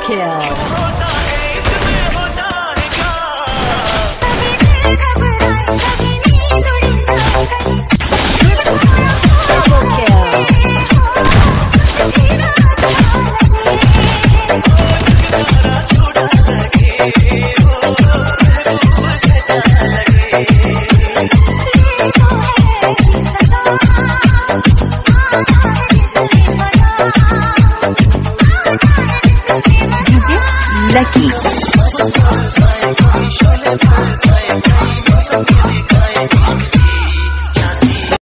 kill. Double kill. lucky.